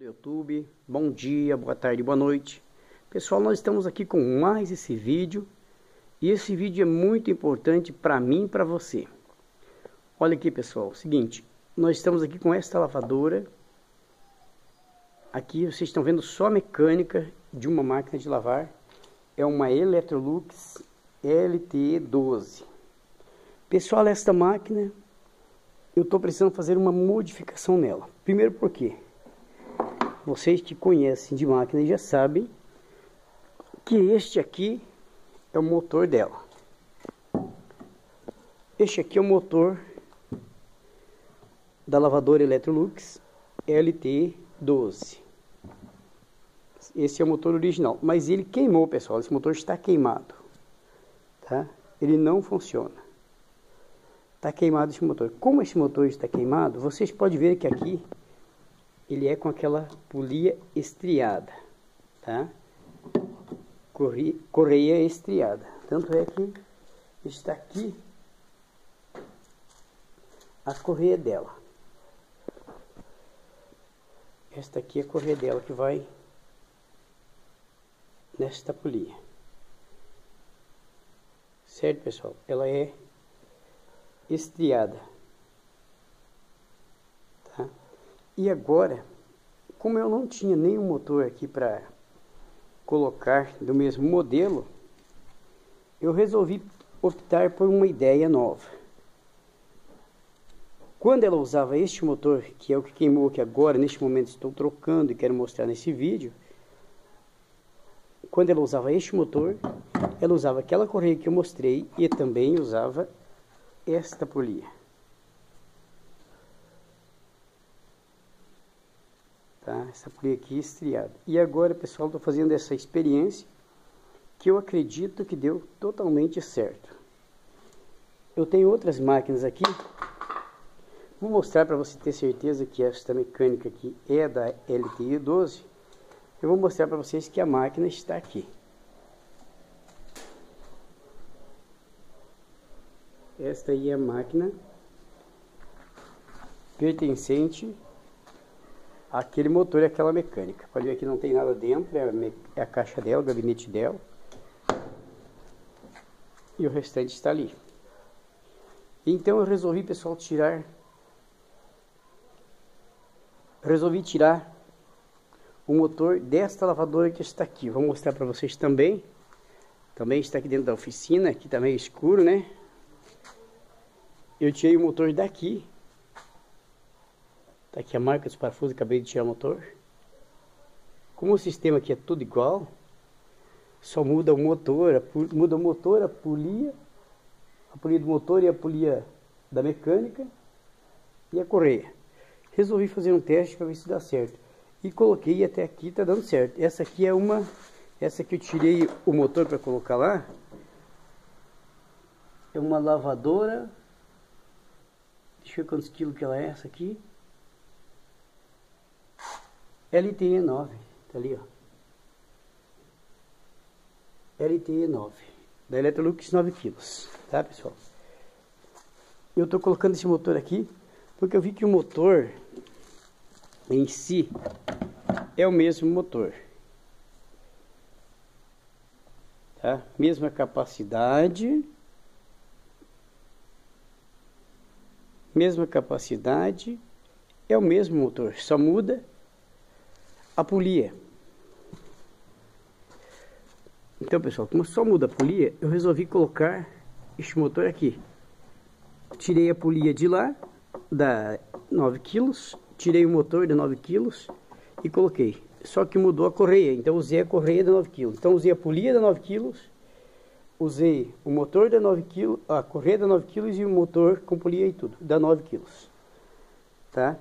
YouTube, bom dia, boa tarde, boa noite. Pessoal, nós estamos aqui com mais esse vídeo e esse vídeo é muito importante para mim e para você. Olha aqui, pessoal, seguinte, nós estamos aqui com esta lavadora. Aqui vocês estão vendo só a mecânica de uma máquina de lavar. É uma Electrolux LTE 12. Pessoal, esta máquina eu estou precisando fazer uma modificação nela. Primeiro porque vocês que conhecem de máquina já sabem que este aqui é o motor dela. Este aqui é o motor da lavadora Electrolux LT12. Esse é o motor original, mas ele queimou, pessoal. Esse motor está queimado, tá? Ele não funciona. Está queimado esse motor. Como esse motor está queimado, vocês podem ver que aqui ele é com aquela polia estriada, tá? Correia estriada. Tanto é que está aqui a correia dela. Esta aqui é a correia dela que vai nesta polia. Certo, pessoal? Ela é estriada. E agora, como eu não tinha nenhum motor aqui para colocar do mesmo modelo, eu resolvi optar por uma ideia nova. Quando ela usava este motor, que é o que queimou, que agora neste momento estou trocando e quero mostrar nesse vídeo, quando ela usava este motor, ela usava aquela correia que eu mostrei e também usava esta polia. Tá? Essa polia aqui estriada. E agora, pessoal, estou fazendo essa experiência que eu acredito que deu totalmente certo. Eu tenho outras máquinas aqui. Vou mostrar para você ter certeza que esta mecânica aqui é da LTI 12. Eu vou mostrar para vocês que a máquina está aqui. Esta aí é a máquina pertencente aquele motor e aquela mecânica. Ver que não tem nada dentro, é a, é a caixa dela, o gabinete dela. E o restante está ali. Então eu resolvi, pessoal, tirar... Resolvi tirar o motor desta lavadora que está aqui. Vou mostrar para vocês também. Também está aqui dentro da oficina, aqui também é escuro, né? Eu tirei o motor daqui Tá aqui a marca dos parafusos, acabei de tirar o motor. Como o sistema aqui é tudo igual, só muda o motor, muda o motor, a polia, a polia do motor e a polia da mecânica e a correia. Resolvi fazer um teste para ver se dá certo. E coloquei até aqui tá dando certo. Essa aqui é uma, essa que eu tirei o motor para colocar lá. É uma lavadora. Deixa eu ver quantos quilos que ela é essa aqui. LTE 9, tá ali, ó. LTE 9, da Electrolux 9 kg, tá pessoal? Eu tô colocando esse motor aqui porque eu vi que o motor em si é o mesmo motor. Tá? Mesma capacidade. Mesma capacidade. É o mesmo motor, só muda a polia. Então, pessoal, como só muda a polia, eu resolvi colocar este motor aqui. Tirei a polia de lá, da 9 kg, tirei o motor de 9 kg e coloquei. Só que mudou a correia, então usei a correia de 9 kg. Então usei a polia de 9 kg, usei o motor de 9 kg, a correia de 9 kg e o motor com polia e tudo, da 9 kg. Tá?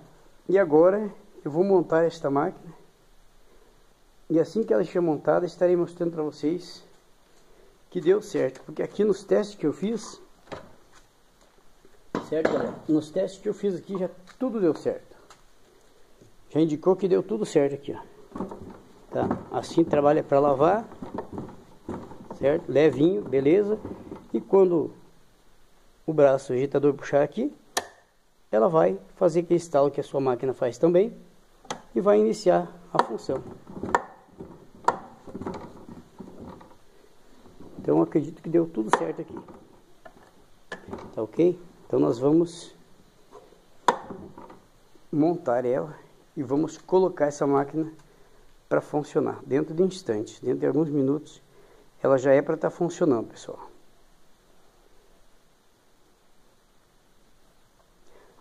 E agora eu vou montar esta máquina e assim que ela estiver montada, estarei mostrando para vocês que deu certo. Porque aqui nos testes que eu fiz, certo galera? Nos testes que eu fiz aqui já tudo deu certo. Já indicou que deu tudo certo aqui, ó. Tá? Assim trabalha para lavar, certo? Levinho, beleza? E quando o braço agitador puxar aqui, ela vai fazer aquele estalo que a sua máquina faz também e vai iniciar a função. Acredito que deu tudo certo aqui. Tá ok? Então nós vamos montar ela e vamos colocar essa máquina para funcionar dentro de instantes, dentro de alguns minutos, ela já é para estar tá funcionando, pessoal.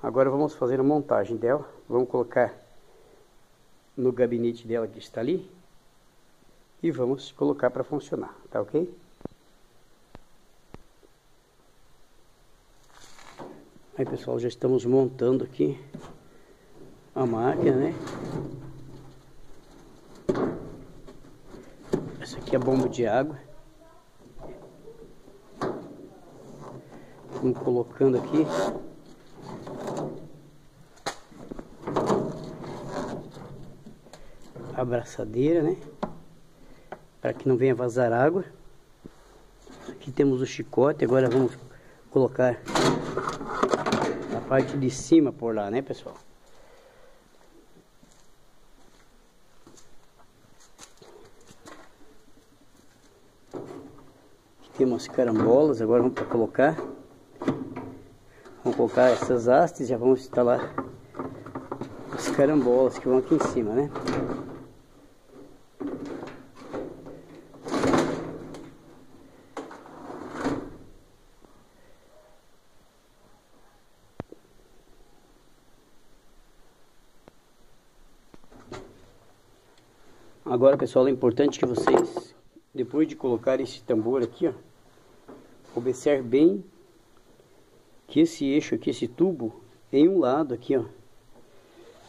Agora vamos fazer a montagem dela. Vamos colocar no gabinete dela que está ali e vamos colocar para funcionar, tá ok? Aí pessoal, já estamos montando aqui a máquina, né? Essa aqui é a bomba de água. Vamos colocando aqui. A abraçadeira, né? Para que não venha vazar água. Aqui temos o chicote, agora vamos colocar parte de cima por lá, né, pessoal? Temos carambolas, agora vamos colocar. Vamos colocar essas hastes, já vamos instalar as carambolas que vão aqui em cima, né? Agora pessoal, é importante que vocês, depois de colocar esse tambor aqui, ó, observe bem que esse eixo aqui, esse tubo, em um lado aqui, ó,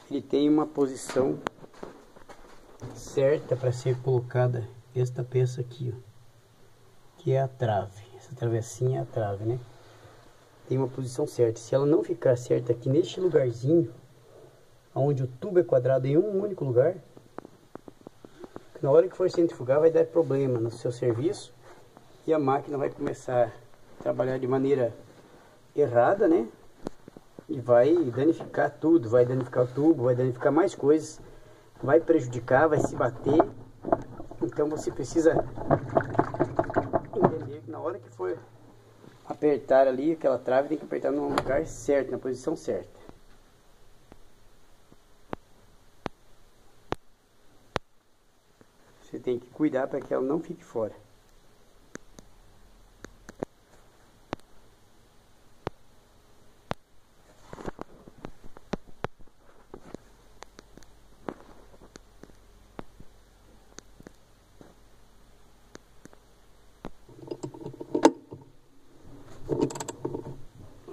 ele tem uma posição certa para ser colocada esta peça aqui, ó, que é a trave. Essa travessinha é a trave, né? Tem uma posição certa. Se ela não ficar certa aqui neste lugarzinho, onde o tubo é quadrado em um único lugar, na hora que for centrifugar vai dar problema no seu serviço e a máquina vai começar a trabalhar de maneira errada, né? E vai danificar tudo, vai danificar o tubo, vai danificar mais coisas, vai prejudicar, vai se bater. Então você precisa entender que na hora que for apertar ali aquela trave, tem que apertar no lugar certo, na posição certa. Tem que cuidar para que ela não fique fora.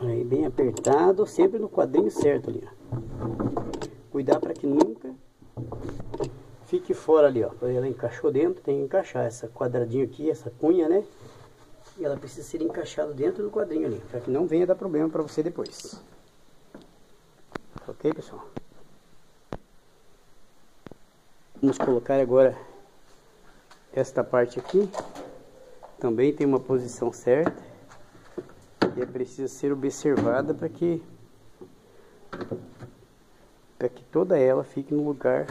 Aí bem apertado, sempre no quadrinho certo ali. Ó. Cuidar para que nunca fique fora ali, ó. Ela encaixou dentro, tem que encaixar essa quadradinho aqui, essa cunha, né? E ela precisa ser encaixada dentro do quadrinho ali, para que não venha dar problema para você depois. Ok, pessoal? Vamos colocar agora esta parte aqui. Também tem uma posição certa e é preciso ser observada para que para que toda ela fique no lugar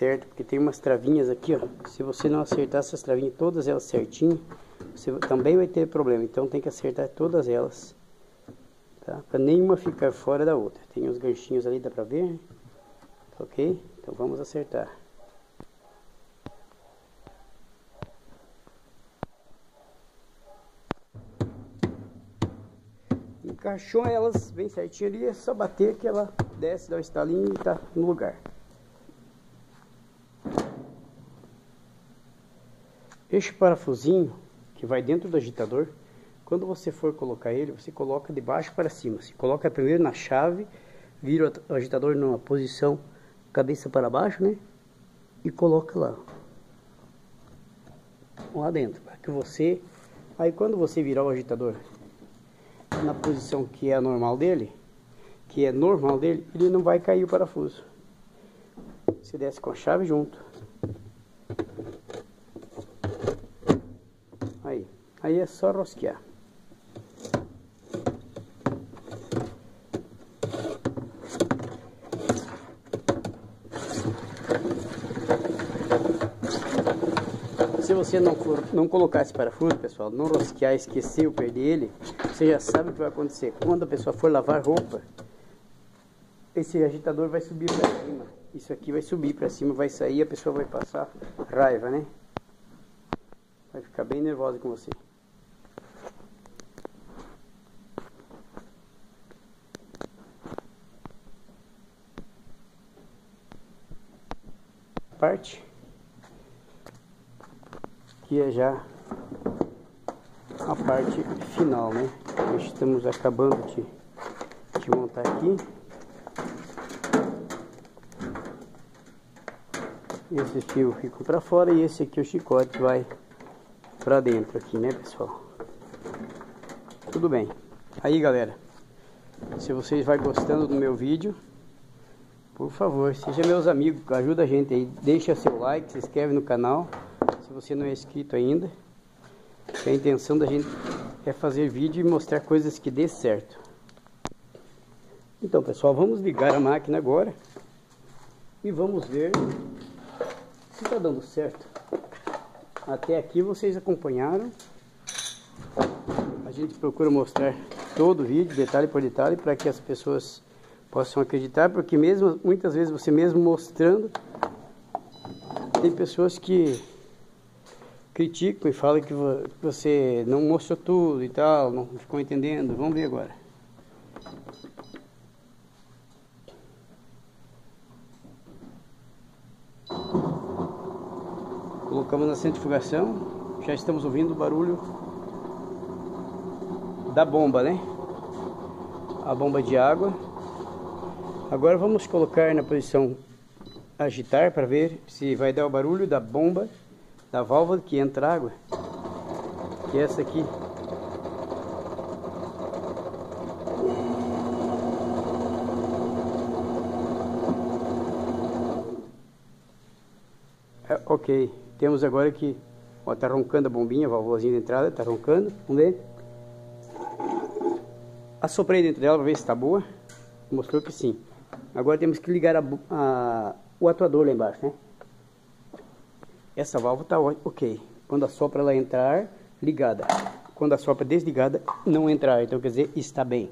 certo porque tem umas travinhas aqui ó. Se você não acertar essas travinhas todas elas certinho você também vai ter problema. Então tem que acertar todas elas tá? Para nenhuma ficar fora da outra. Tem uns ganchinhos ali dá para ver? Né? ok? Então vamos acertar. Encaixou elas bem certinho ali, é só bater que ela desce, dá o um estalinho e tá no lugar. Este parafusinho que vai dentro do agitador, quando você for colocar ele, você coloca de baixo para cima. Você coloca primeiro na chave, vira o agitador numa posição cabeça para baixo, né? E coloca lá. Lá dentro, para que você... Aí quando você virar o agitador na posição que é a normal dele, que é normal dele, ele não vai cair o parafuso. Você desce com a chave junto. Aí, é só rosquear. Se você não, for, não colocar esse parafuso, pessoal, não rosquear, esquecer ou perder ele, você já sabe o que vai acontecer. Quando a pessoa for lavar roupa, esse agitador vai subir para cima. Isso aqui vai subir para cima, vai sair, a pessoa vai passar raiva, né? Vai ficar bem nervosa com você. Parte que é já a parte final, né? Estamos acabando de, de montar aqui. Esse fio fica para fora e esse aqui o chicote vai para dentro aqui, né, pessoal? Tudo bem. Aí, galera, se vocês vai gostando do meu vídeo, por favor, seja meus amigos, ajuda a gente aí, deixa seu like, se inscreve no canal, se você não é inscrito ainda. A intenção da gente é fazer vídeo e mostrar coisas que dê certo. Então, pessoal, vamos ligar a máquina agora e vamos ver se está dando certo. Até aqui vocês acompanharam. A gente procura mostrar todo o vídeo, detalhe por detalhe, para que as pessoas possam acreditar, porque mesmo muitas vezes você mesmo mostrando, tem pessoas que criticam e falam que você não mostrou tudo e tal, não ficou entendendo. Vamos ver agora. Colocamos na centrifugação, já estamos ouvindo o barulho da bomba, né? A bomba de água. Agora vamos colocar na posição agitar para ver se vai dar o barulho da bomba, da válvula que entra água. Que é essa aqui. É, ok. Temos agora que, ó, tá roncando a bombinha, a válvulazinha de entrada, tá roncando, vamos ver. Assoprei dentro dela para ver se está boa, mostrou que sim. Agora temos que ligar a, a, o atuador lá embaixo, né? Essa válvula está ok. Quando assopra ela entrar, ligada. Quando assopra desligada, não entrar. Então quer dizer, está bem.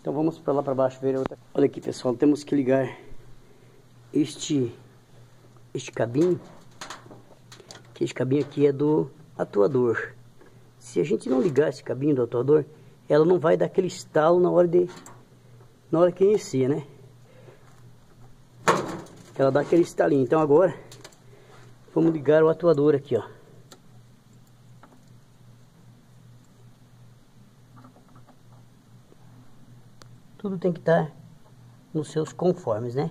Então vamos para lá para baixo ver outra. Olha aqui pessoal, temos que ligar este, este cabinho que esse cabinho aqui é do atuador. Se a gente não ligar esse cabinho do atuador, ela não vai dar aquele estalo na hora de na hora que inicia, né? Ela dá aquele estalinho. Então agora vamos ligar o atuador aqui, ó. Tudo tem que estar nos seus conformes, né?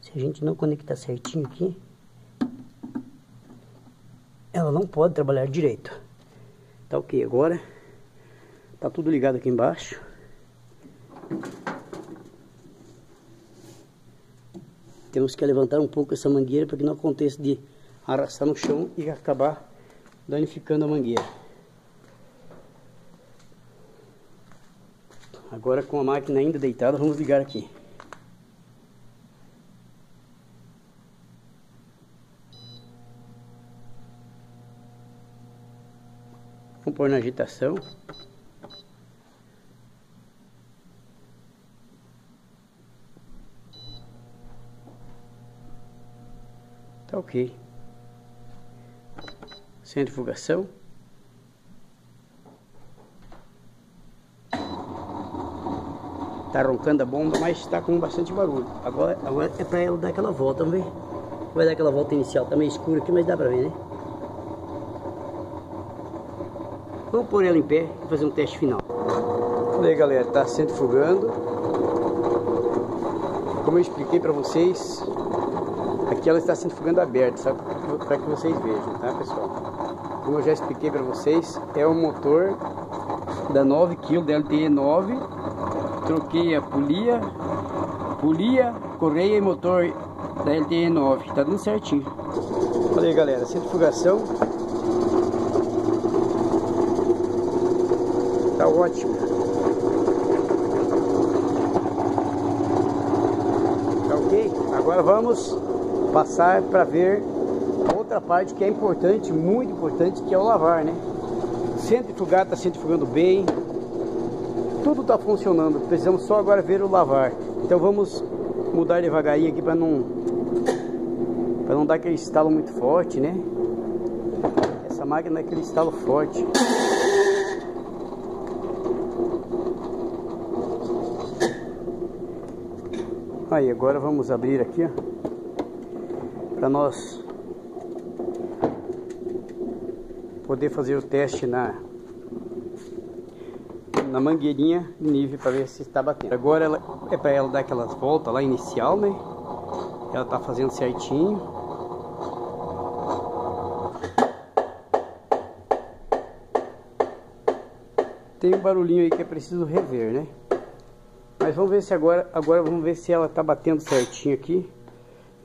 Se a gente não conectar certinho aqui, ela não pode trabalhar direito. Tá ok, agora tá tudo ligado aqui embaixo. Temos que levantar um pouco essa mangueira para que não aconteça de arrastar no chão e acabar danificando a mangueira. Agora com a máquina ainda deitada, vamos ligar aqui. Vamos pôr na agitação. Ok. Centrifugação. Tá roncando a bomba, mas está com bastante barulho. Agora, agora é para ela dar aquela volta, vamos ver? Vai dar aquela volta inicial, tá meio escuro aqui, mas dá para ver, né? Vamos pôr ela em pé e fazer um teste final. Olha aí galera, está centrifugando. Como eu expliquei para vocês, Aqui ela está sendo fogando aberta, sabe? Para que vocês vejam, tá pessoal? Como eu já expliquei para vocês, é o motor da 9kg, da LTE9. Troquei a polia, polia, correia e motor da LTE9. Tá dando certinho. Olha aí galera, centrifugação tá ótimo. Tá ok? Agora vamos passar para ver outra parte que é importante, muito importante, que é o lavar, né? Centrifugar está centrifugando bem, tudo está funcionando, precisamos só agora ver o lavar. Então vamos mudar devagarinho aqui para não para não dar aquele estalo muito forte, né? Essa máquina é aquele estalo forte. Aí agora vamos abrir aqui, ó, para nós poder fazer o teste na na mangueirinha nível para ver se está batendo. Agora ela, é para ela dar aquelas voltas lá inicial, né? Ela tá fazendo certinho. Tem um barulhinho aí que é preciso rever, né? Mas vamos ver se agora, agora vamos ver se ela tá batendo certinho aqui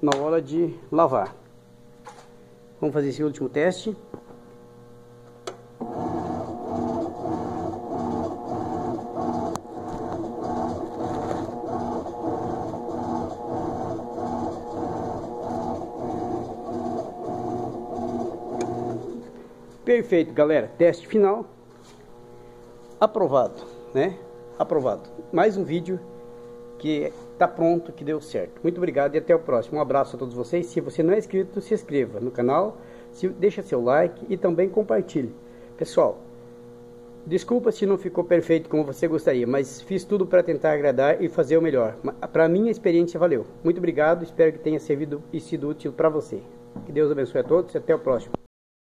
na hora de lavar. Vamos fazer esse último teste. Perfeito, galera. Teste final. Aprovado, né? Aprovado. Mais um vídeo que está pronto, que deu certo. Muito obrigado e até o próximo. Um abraço a todos vocês. Se você não é inscrito, se inscreva no canal, se, deixa seu like e também compartilhe. Pessoal, desculpa se não ficou perfeito como você gostaria, mas fiz tudo para tentar agradar e fazer o melhor. Para mim a experiência valeu. Muito obrigado, espero que tenha servido e sido útil para você. Que Deus abençoe a todos e até o próximo.